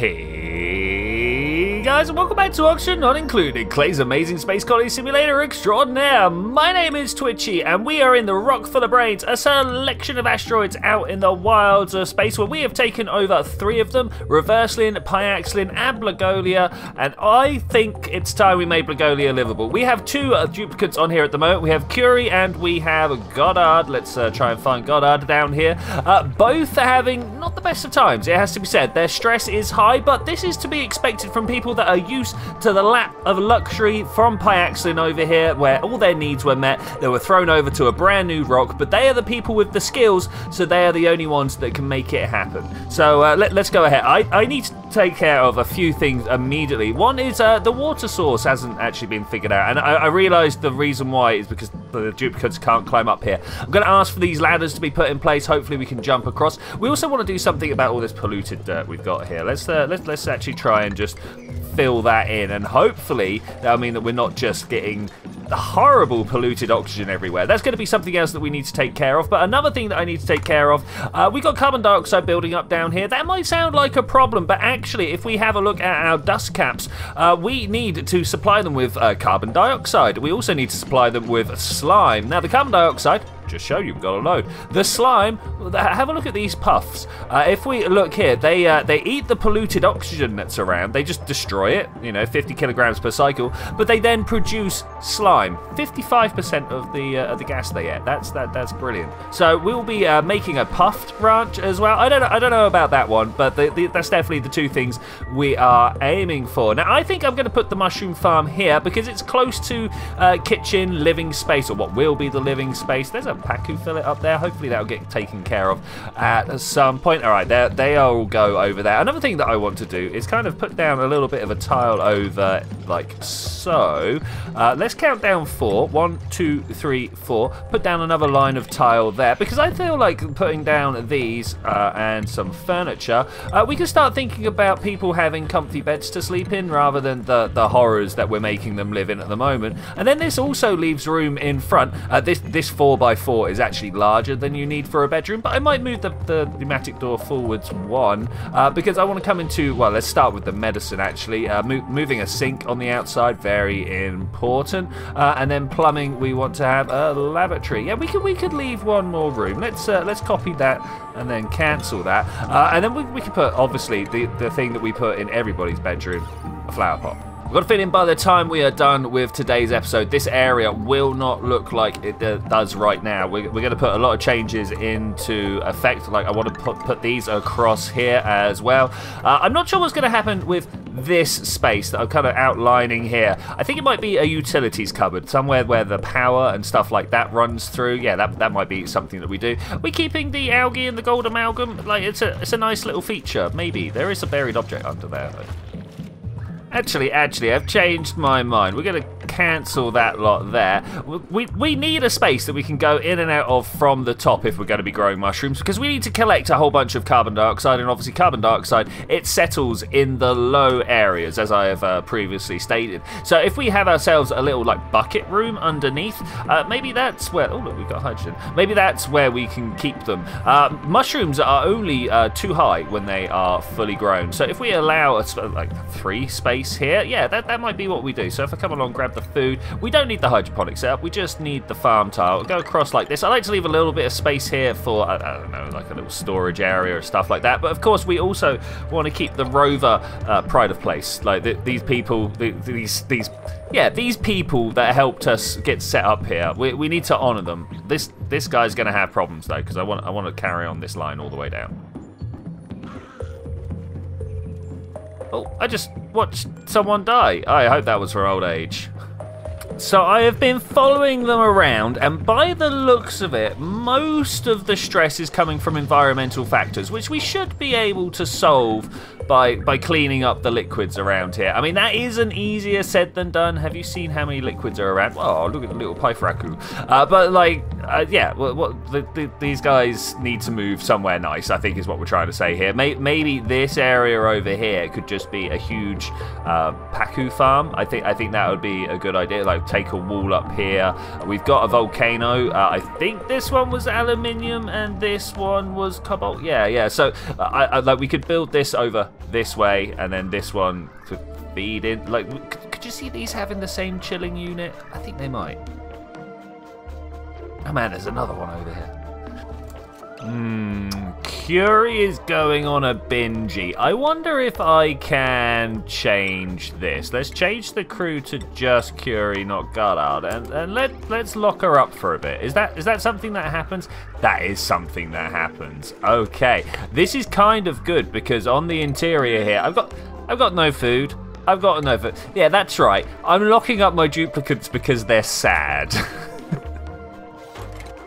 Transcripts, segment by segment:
Hey guys, and welcome back to Oxygen Not Included, Klei's amazing space colony simulator extraordinaire. My name is Twitchi, and we are in the Rock for the Brains, a selection of asteroids out in the wilds of space where we have taken over three of them Reverselin, Pyxalin, and Blagolia. And I think it's time we made Blagolia livable. We have two uh, duplicants on here at the moment. We have Curie and we have Goddard. Let's uh, try and find Goddard down here. Uh, both are having not the best of times, it has to be said. Their stress is high, but this is to be expected from people that are used to the lap of luxury from Pyxalin over here, where all their needs were met. They were thrown over to a brand new rock, but they are the people with the skills, so they are the only ones that can make it happen. So uh, let, us go ahead. I, I need to take care of a few things immediately. One is uh, the water source hasn't actually been figured out, and I, I realised the reason why is because the duplicants can't climb up here. I'm going to ask for these ladders to be put in place. Hopefully, we can jump across. We also want to do something about all this polluted dirt we've got here. Let's uh, let's let's actually try and just fill that in, and hopefully that'll mean that we're not just getting horrible polluted oxygen everywhere. That's going to be something else that we need to take care of. But another thing that I need to take care of, uh, we got carbon dioxide building up down here. That might sound like a problem, but actually, if we have a look at our dusk caps, uh, we need to supply them with uh, carbon dioxide. We also need to supply them with slime. Now, the carbon dioxide just show you, we've got a load. The slime, have a look at these puffs. Uh, if we look here, they uh, they eat the polluted oxygen that's around. They just destroy it, you know, 50 kilograms per cycle. But they then produce slime, 55% of the uh, of the gas they get. That's that that's brilliant. So we'll be uh, making a Puft branch as well. I don't know, I don't know about that one, but the, the, that's definitely the two things we are aiming for. Now I think I'm going to put the mushroom farm here because it's close to uh, kitchen, living space, or what will be the living space. There's a Pacu fillet up there. Hopefully that'll get taken care of at some point. All right, they all go over there. Another thing that I want to do is kind of put down a little bit of a tile over like so. Uh, let's count down four. One, two, three, four. Put down another line of tile there because I feel like putting down these uh, and some furniture, uh, we can start thinking about people having comfy beds to sleep in rather than the, the horrors that we're making them live in at the moment. And then this also leaves room in front. Uh, this this 4x4 4 is actually larger than you need for a bedroom, but I might move the, the pneumatic door forwards one uh, because I want to come into, well, let's start with the medicine actually. Uh, mo moving a sink on the outside, very important. Uh, and then plumbing, we want to have a lavatory. Yeah, we could we could leave one more room. Let's uh, let's copy that and then cancel that. Uh, and then we, we could put, obviously, the, the thing that we put in everybody's bedroom, a flower pot. I've got a feeling by the time we are done with today's episode, this area will not look like it does right now. We're, we're going to put a lot of changes into effect. Like I want to put, put these across here as well. Uh, I'm not sure what's going to happen with this space that I'm kind of outlining here. I think it might be a utilities cupboard, somewhere where the power and stuff like that runs through. Yeah, that, that might be something that we do. We're keeping the algae and the gold amalgam. Like it's a, it's a nice little feature. Maybe. There is a buried object under there though. Actually, actually, I've changed my mind. We're going to cancel that lot there. We, we need a space that we can go in and out of from the top if we're going to be growing mushrooms because we need to collect a whole bunch of carbon dioxide and obviously carbon dioxide it settles in the low areas as I have uh, previously stated. So if we have ourselves a little like bucket room underneath, uh, maybe that's where, oh look we've got hydrogen, maybe that's where we can keep them. Uh, mushrooms are only uh, too high when they are fully grown. So if we allow a, like free space here, yeah that, that might be what we do. So if I come along grab the food. We don't need the hydroponic setup, we just need the farm tile. go across like this. I like to leave a little bit of space here for, I, I don't know, like a little storage area or stuff like that. But of course, we also want to keep the rover uh, pride of place. Like the, these people, the, these, these, yeah, these people that helped us get set up here, we, we need to honour them. This this guy's going to have problems though, because I want I want to carry on this line all the way down. Oh, I just watched someone die. I hope that was for old age. So I have been following them around, and by the looks of it, most of the stress is coming from environmental factors, which we should be able to solve by by cleaning up the liquids around here. I mean, that isn't easier said than done. Have you seen how many liquids are around? Oh, look at the little Pythraku. Uh, but like, uh, yeah, what, what the, the, these guys need to move somewhere nice. I think is what we're trying to say here. May, maybe this area over here could just be a huge uh, Pacu farm. I think I think that would be a good idea. Like, take a wall up here. We've got a volcano. Uh, I think this one was aluminium and this one was cobalt. Yeah, yeah. So uh, I, I, like we could build this over this way, and then this one to feed in. Like, could, could you see these having the same chilling unit? I think they might. Oh man, there's another one over here. Hmm, Curie is going on a bingey. I wonder if I can change this. Let's change the crew to just Curie, not Goddard, and, and let let's lock her up for a bit. Is that is that something that happens? That is something that happens. Okay, this is kind of good because on the interior here, I've got I've got no food. I've got no food. Yeah, that's right. I'm locking up my duplicants because they're sad.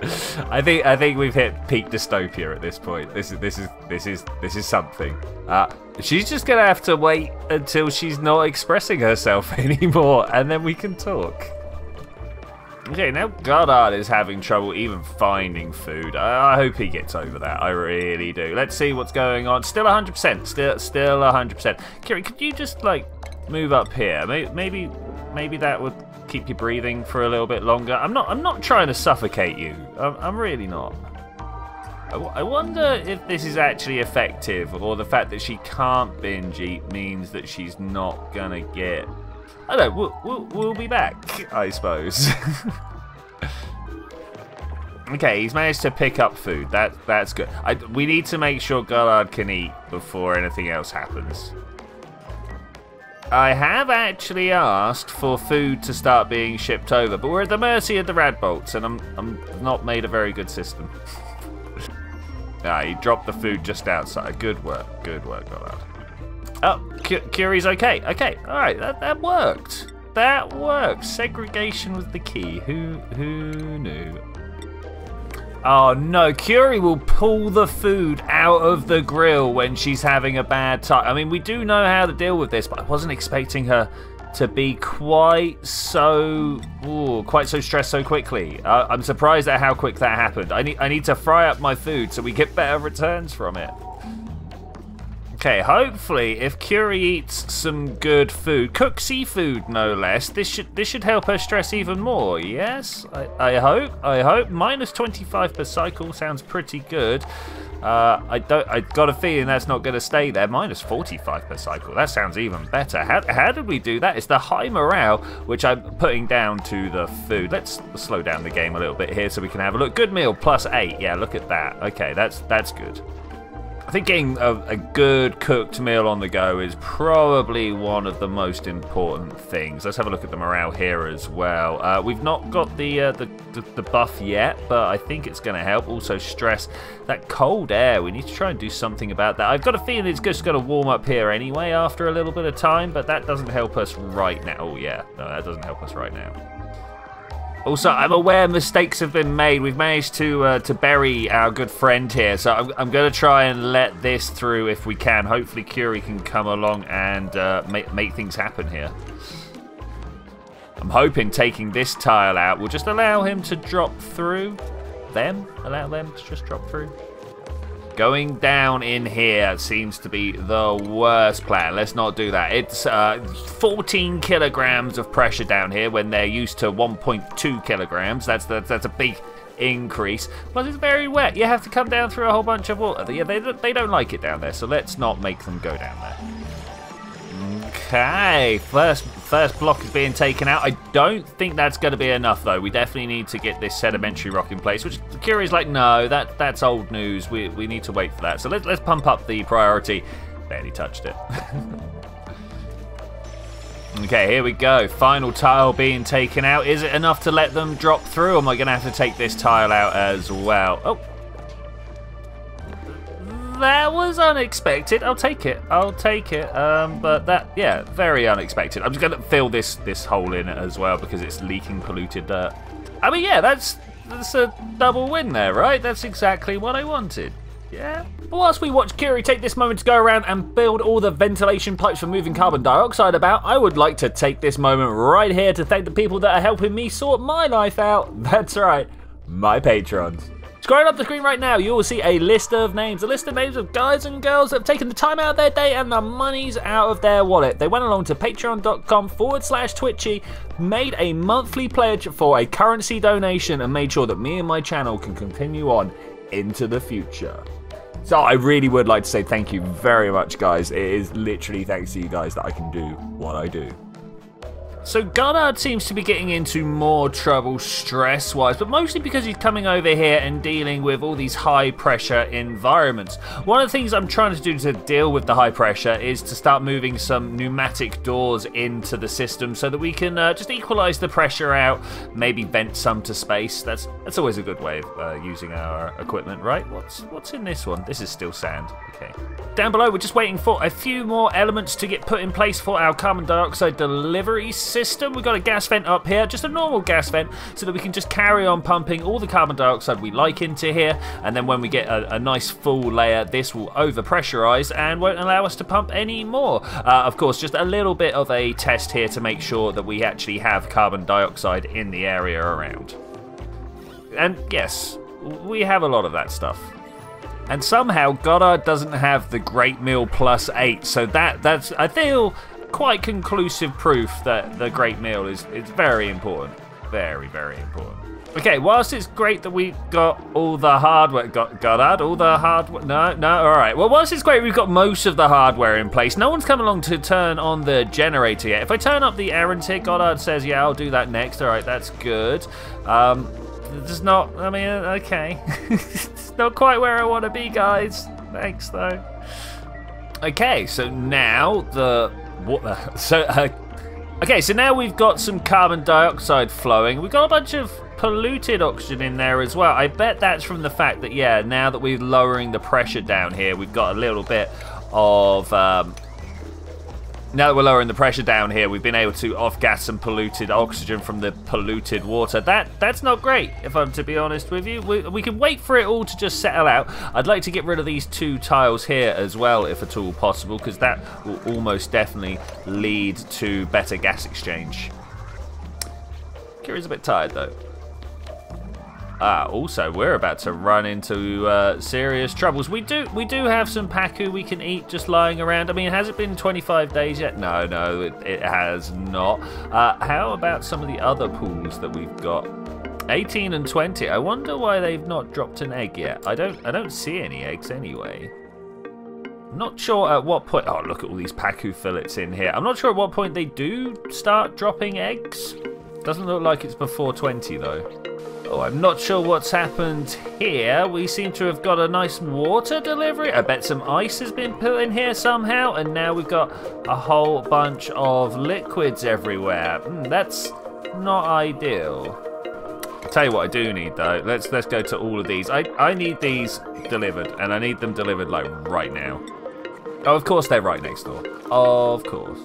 I think I think we've hit peak dystopia at this point. This is this is this is this is something. Uh, she's just gonna have to wait until she's not expressing herself anymore, and then we can talk. Okay, now Goddard is having trouble even finding food. I, I, hope he gets over that. I really do. Let's see what's going on. Still 100%. Still, still 100%. Curie, could you just like move up here? Maybe, maybe, maybe that would keep you breathing for a little bit longer. I'm not. I'm not trying to suffocate you. I'm, I'm really not. I, wonder if this is actually effective, or the fact that she can't binge eat means that she's not gonna get. I don't. Know, we'll, we'll, we'll be back, I suppose. okay, he's managed to pick up food. That that's good. I, we need to make sure Goddard can eat before anything else happens. I have actually asked for food to start being shipped over, but we're at the mercy of the Radbolts, and I'm, I'm not made a very good system. ah, he dropped the food just outside. Good work, good work, Goddard. Oh, Curie's okay. Okay, all right, that, that worked. That worked. Segregation was the key. Who who knew? Oh no, Curie will pull the food out of the grill when she's having a bad time. I mean, we do know how to deal with this, but I wasn't expecting her to be quite so ooh, quite so stressed so quickly. Uh, I'm surprised at how quick that happened. I need I need to fry up my food so we get better returns from it. Okay, hopefully, if Curie eats some good food, cooked seafood no less, this should this should help her stress even more. Yes, I, I hope. I hope. Minus 25 per cycle sounds pretty good. Uh, I don't. I got a feeling that's not going to stay there. Minus 45 per cycle. That sounds even better. How, how did we do that? It's the high morale, which I'm putting down to the food. Let's slow down the game a little bit here so we can have a look. Good meal plus eight. Yeah, look at that. Okay, that's that's good. I think getting a, a, good cooked meal on the go is probably one of the most important things. Let's have a look at the morale here as well. Uh, we've not got the, uh, the, the, the buff yet, but I think it's going to help. Also, stress that cold air. We need to try and do something about that. I've got a feeling it's just going to warm up here anyway after a little bit of time, but that doesn't help us right now. Oh yeah, no, that doesn't help us right now. Also, I'm aware mistakes have been made. We've managed to uh, to bury our good friend here, so I'm, I'm going to try and let this through if we can. Hopefully, Curie can come along and uh, make, make things happen here. I'm hoping taking this tile out will just allow him to drop through. Them? Allow them to just drop through. Going down in here seems to be the worst plan. Let's not do that. It's uh, 14 kilograms of pressure down here when they're used to 1.2 kilograms. That's, that's, a big increase. Plus, it's very wet. You have to come down through a whole bunch of water. Yeah, they, they don't like it down there, so let's not make them go down there. Okay, first first block is being taken out. I don't think that's going to be enough, though. We definitely need to get this sedimentary rock in place, which Curie's like, no, that that's old news. We, we need to wait for that. So let's, let's pump up the priority. Barely touched it. okay, here we go. Final tile being taken out. Is it enough to let them drop through? Or am I going to have to take this tile out as well? Oh, that was unexpected. I'll take it. I'll take it. Um, but that, yeah, very unexpected. I'm just going to fill this this hole in as well because it's leaking polluted dirt. I mean, yeah, that's that's a double win there, right? That's exactly what I wanted. Yeah. Whilst we watch Curie take this moment to go around and build all the ventilation pipes for moving carbon dioxide about, I would like to take this moment right here to thank the people that are helping me sort my life out. That's right, my patrons. Scrolling up the screen right now, you will see a list of names, a list of names of guys and girls that have taken the time out of their day and the money's out of their wallet. They went along to patreon.com forward slash twitchi, made a monthly pledge for a currency donation, and made sure that me and my channel can continue on into the future. So I really would like to say thank you very much, guys. It is literally thanks to you guys that I can do what I do. So Goddard seems to be getting into more trouble stress-wise, but mostly because he's coming over here and dealing with all these high-pressure environments. One of the things I'm trying to do to deal with the high pressure is to start moving some pneumatic doors into the system so that we can uh, just equalize the pressure out, maybe vent some to space. That's that's always a good way of uh, using our equipment, right? What's what's in this one? This is still sand. Okay. Down below, we're just waiting for a few more elements to get put in place for our carbon dioxide delivery system. We've got a gas vent up here, just a normal gas vent, so that we can just carry on pumping all the carbon dioxide we like into here. And then when we get a, a nice full layer, this will over-pressurize and won't allow us to pump any more. Uh, of course, just a little bit of a test here to make sure that we actually have carbon dioxide in the area around. And yes, we have a lot of that stuff. And somehow Goddard doesn't have the Great Meal plus eight, so that that's I feel quite conclusive proof that the Great Meal is is very important, very very important. Okay, whilst it's great that we've got all the hardware, got Goddard, all the hardware. No, no, all right. Well, whilst it's great we've got most of the hardware in place, no one's come along to turn on the generator yet. If I turn up the errand here, Goddard says, yeah, I'll do that next. All right, that's good. Um, it's not, I mean, okay. it's not quite where I want to be, guys. Thanks, though. Okay, so now the, what the, so, uh, okay, so now we've got some carbon dioxide flowing. We've got a bunch of polluted oxygen in there as well. I bet that's from the fact that, yeah, now that we're lowering the pressure down here, we've got a little bit of, um, now that we're lowering the pressure down here, we've been able to off-gas some polluted oxygen from the polluted water. That That's not great, if I'm to be honest with you. We, we can wait for it all to just settle out. I'd like to get rid of these two tiles here as well, if at all possible, because that will almost definitely lead to better gas exchange. Kira's a bit tired, though. Ah, also, we're about to run into uh, serious troubles. We do we do have some Pacu we can eat just lying around. I mean, has it been 25 days yet? No, no, it, it has not. Uh, how about some of the other pools that we've got? 18 and 20. I wonder why they've not dropped an egg yet. I don't I don't see any eggs anyway. Not sure at what point. Oh, look at all these Pacu fillets in here. I'm not sure at what point they do start dropping eggs. Doesn't look like it's before 20 though. Oh, I'm not sure what's happened here. We seem to have got a nice water delivery. I bet some ice has been put in here somehow, and now we've got a whole bunch of liquids everywhere. Mm, that's not ideal. I'll tell you what I do need though. Let's let's go to all of these. I, I need these delivered, and I need them delivered like right now. Oh, of course they're right next door. Of course.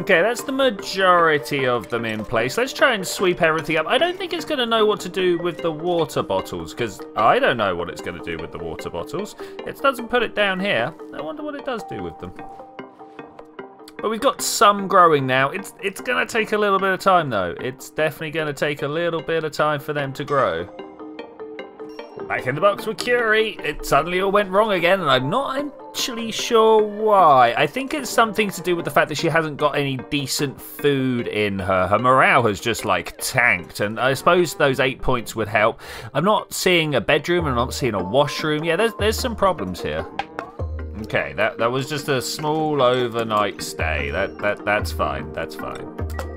Okay, that's the majority of them in place. Let's try and sweep everything up. I don't think it's going to know what to do with the water bottles, because I don't know what it's going to do with the water bottles. It doesn't put it down here. I wonder what it does do with them. But we've got some growing now. It's it's going to take a little bit of time, though. It's definitely going to take a little bit of time for them to grow. Back in the box with Curie. It suddenly all went wrong again, and I'm not actually sure why. I think it's something to do with the fact that she hasn't got any decent food in her. Her morale has just like tanked, and I suppose those eight points would help. I'm not seeing a bedroom, and I'm not seeing a washroom. Yeah, there's there's some problems here. Okay, that that was just a small overnight stay. That that that's fine. That's fine.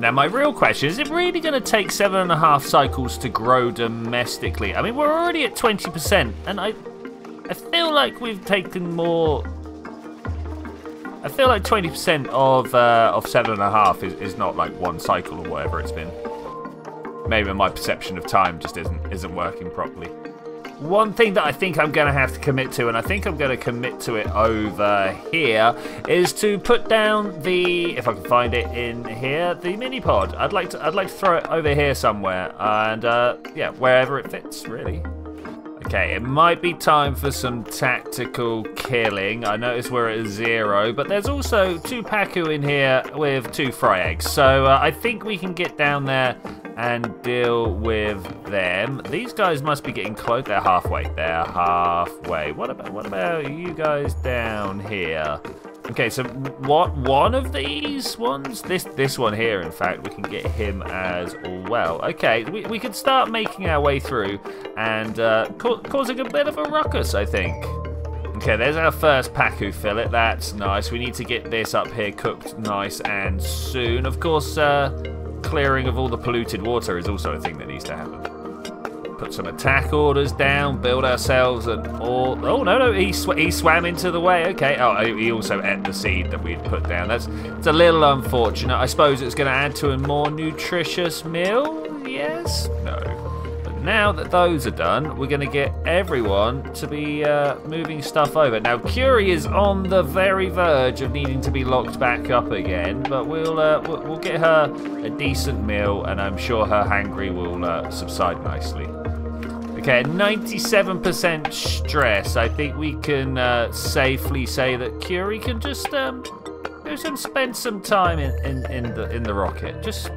Now, my real question is is it really going to take seven and a half cycles to grow domestically? I mean, we're already at 20%, and I, I feel like we've taken more. I feel like 20% of uh, of seven and a half is, is not like one cycle or whatever it's been. Maybe my perception of time just isn't isn't working properly. One thing that I think I'm going to have to commit to, and I think I'm going to commit to it over here, is to put down the, if I can find it in here, the mini pod. I'd like to, I'd like to throw it over here somewhere, and uh, yeah, wherever it fits, really. Okay, it might be time for some tactical killing. I notice we're at zero, but there's also two Pacu in here with two fry eggs. So uh, I think we can get down there and deal with them. These guys must be getting close. They're halfway. They're halfway. What about what about you guys down here? Okay, so what one of these ones? This this one here, in fact, we can get him as well. Okay, we, we can start making our way through and uh, ca causing a bit of a ruckus, I think. Okay, there's our first Pacu fillet. That's nice. We need to get this up here cooked nice and soon. Of course, uh, clearing of all the polluted water is also a thing that needs to happen put some attack orders down, build ourselves an all. Oh no, no, he sw he swam into the way. Okay. Oh, he also ate the seed that we'd put down. That's it's a little unfortunate. I suppose it's going to add to a more nutritious meal. Yes. Now that those are done, we're going to get everyone to be uh, moving stuff over. Now, Curie is on the very verge of needing to be locked back up again, but we'll uh, we'll, we'll, get her a decent meal, and I'm sure her hangry will uh, subside nicely. Okay, 97% stress. I think we can uh, safely say that Curie can just um, do some spend some time in, in, in the in the rocket. Just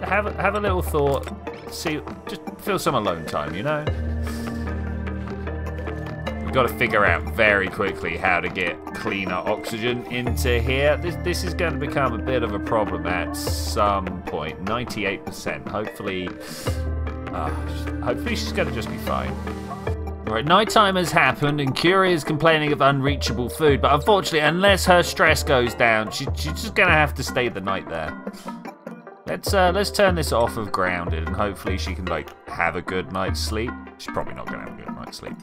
have a, have a little thought. See, just feel some alone time. You know. We've got to figure out very quickly how to get cleaner oxygen into here. This this is going to become a bit of a problem at some point. 98%. Hopefully uh, hopefully she's going to just be fine. Right, nighttime has happened and Curie is complaining of unreachable food, but unfortunately, unless her stress goes down, she, she's just to have to stay the night there. Let's uh, let's turn this off of grounded and hopefully she can like have a good night's sleep. She's probably not to have a good night's sleep.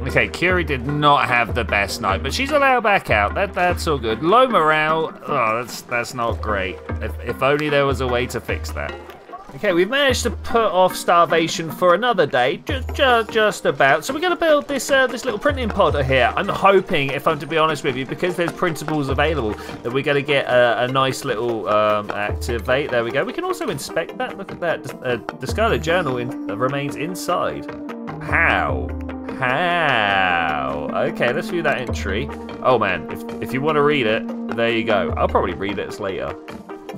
Okay, Curie did not have the best night, but she's allowed back out. That that's all good. Low morale. Oh, that's that's not great. If, if only there was a way to fix that. Okay, we've managed to put off starvation for another day, just, just, just about. So we're going to build this uh, this little printing pod here. I'm hoping, if I'm to be honest with you, because there's printables available, that we're going to get a, a nice little um, activate. There we go. We can also inspect that. Look at that. Uh, discarded journal in, uh, remains inside. How? How? Okay, let's view that entry. Oh man, if, if you want to read it, there you go. I'll probably read it later.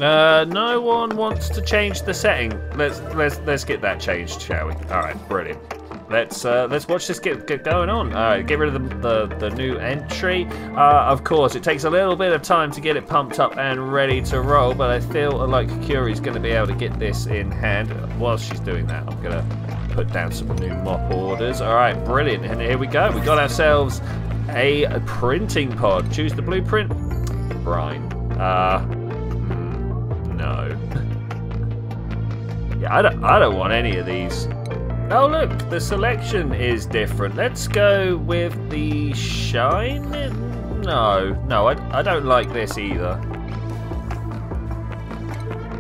Uh, no one wants to change the setting. Let's let's let's get that changed, shall we? All right, brilliant. Let's uh, let's watch this get, get going on. All right, get rid of the the, the new entry. Uh, of course, it takes a little bit of time to get it pumped up and ready to roll, but I feel like Curie's going to be able to get this in hand. While she's doing that, I'm gonna put down some new mop orders. All right, brilliant. And here we go. We got ourselves a printing pod. Choose the blueprint. Brine. Uh, yeah, I don't, I don't want any of these. Oh, look, the selection is different. Let's go with the shine. No, no, I, I don't like this either.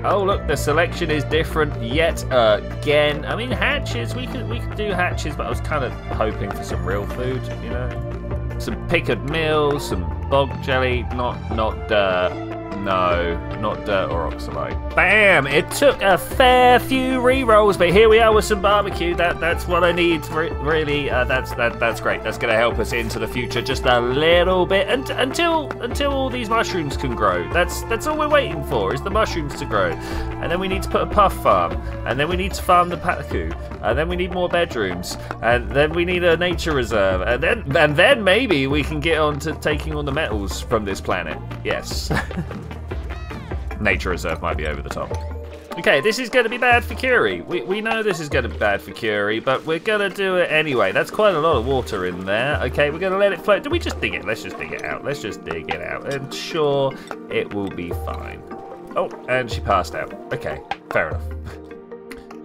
Oh, look, the selection is different yet again. I mean, hatches, we could we could do hatches, but I was kind of hoping for some real food, you know. Some pickled meals, some bog jelly, not not uh, no, not dirt or oxalate. Bam! It took a fair few re-rolls, but here we are with some barbecue. That that's what I need. Re really, uh, that's that that's great. That's going to help us into the future just a little bit, and until until all these mushrooms can grow. That's that's all we're waiting for is the mushrooms to grow, and then we need to put a puff farm, and then we need to farm the pacu, and then we need more bedrooms, and then we need a nature reserve, and then and then maybe we can get on to taking on the metals from this planet. Yes. nature reserve might be over the top. Okay, this is going to be bad for Curie. We, we know this is going to be bad for Curie, but we're going to do it anyway. That's quite a lot of water in there. Okay, we're going to let it float. Do we just dig it? Let's just dig it out. Let's just dig it out. And sure, it will be fine. Oh, and she passed out. Okay, fair enough.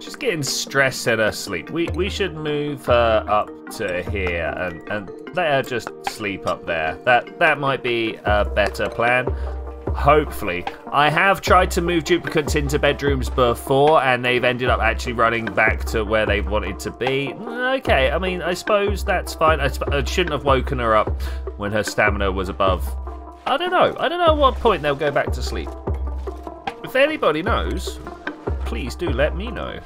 She's getting stressed in her sleep. We, we should move her up to here and, and let her just sleep up there. That, that might be a better plan. Hopefully. I have tried to move duplicants into bedrooms before, and they've ended up actually running back to where they wanted to be. Mm, okay, I mean, I suppose that's fine. I, I shouldn't have woken her up when her stamina was above. I don't know. I don't know what point they'll go back to sleep. If anybody knows, please do let me know.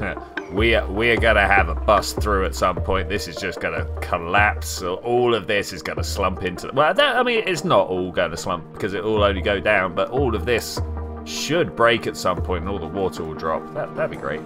we are, we are gonna have a bust through at some point. This is just gonna collapse. All of this is gonna slump into. The, well, that, I mean, it's not all gonna slump because it will only go down, but all of this should break at some point, and all the water will drop. That that'd be great.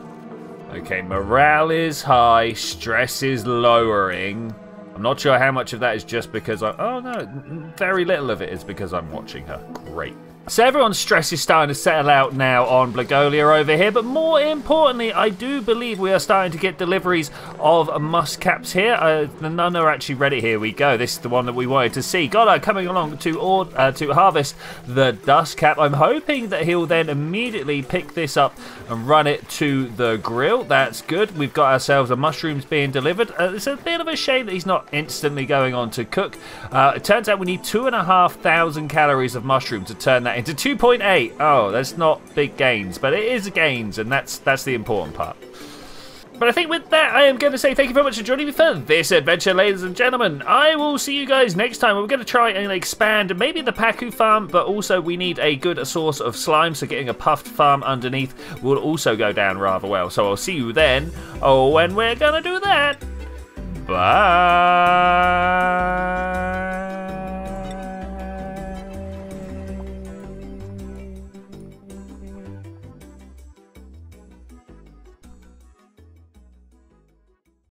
Okay, morale is high, stress is lowering. I'm not sure how much of that is just because I. Oh no, very little of it is because I'm watching her. Great. So everyone's stress is starting to settle out now on Blagolia over here, but more importantly, I do believe we are starting to get deliveries of muscaps here. Uh, none are actually ready. Here we go. This is the one that we wanted to see. Goddard coming along to uh, to harvest the dusk cap. I'm hoping that he'll then immediately pick this up and run it to the grill. That's good. We've got ourselves a mushrooms being delivered. Uh, it's a bit of a shame that he's not instantly going on to cook. Uh, it turns out we need two and a half thousand calories of mushroom to turn that into 2.8. Oh, that's not big gains, but it is gains, and that's that's the important part. But I think with that, I am going to say thank you very much for joining me for this adventure, ladies and gentlemen. I will see you guys next time. We're going to try and expand maybe the Pacu farm, but also we need a good source of slime, so getting a Puft farm underneath will also go down rather well. So I'll see you then. Oh, when we're going to do that. Bye.